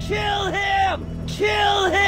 Kill him! Kill him!